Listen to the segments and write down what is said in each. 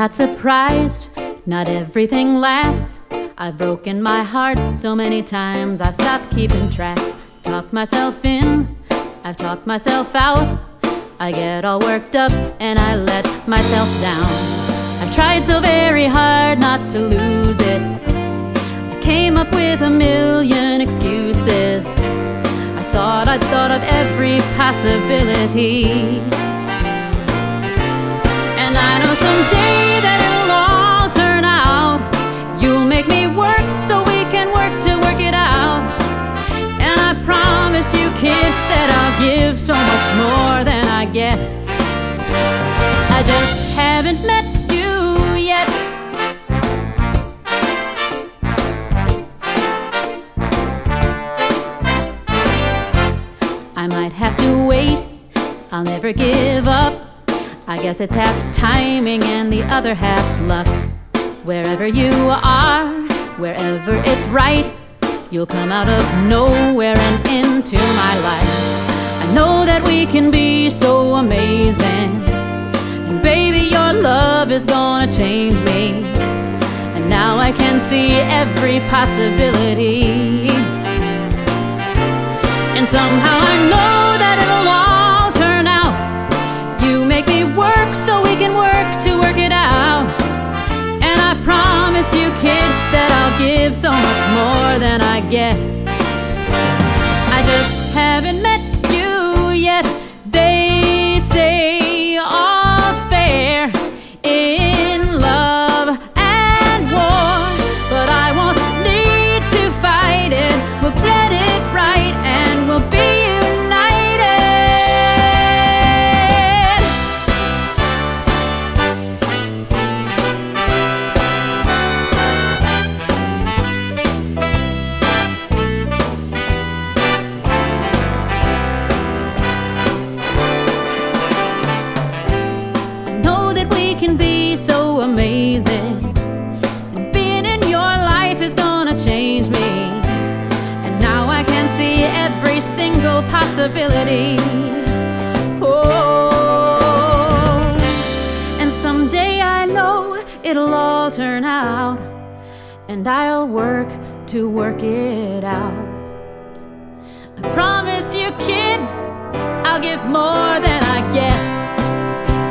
not surprised, not everything lasts. I've broken my heart so many times, I've stopped keeping track. Talked myself in, I've talked myself out. I get all worked up and I let myself down. I've tried so very hard not to lose it. I came up with a million excuses. I thought I'd thought of every possibility. And I know someday that I'll give so much more than I get. I just haven't met you yet. I might have to wait, I'll never give up. I guess it's half timing and the other half's luck. Wherever you are, wherever it's right, you'll come out of nowhere and into my life. I know that we can be so amazing. And baby, your love is gonna change me. And now I can see every possibility. And somehow I know that it'll all turn out. You make me work so we can work to work it out. And I promise you, kid, that I'll give much more than I get. I just haven't met change me. And now I can see every single possibility. Oh, and someday I know it'll all turn out. And I'll work to work it out. I promise you, kid, I'll give more than I get.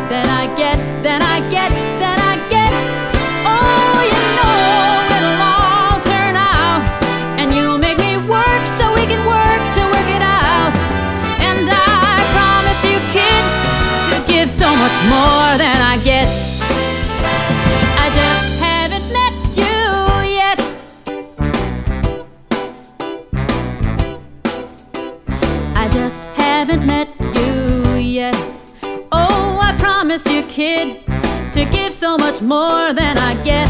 than I get, then I get, much more than I get. I just haven't met you yet. I just haven't met you yet. Oh, I promise you, kid, to give so much more than I get.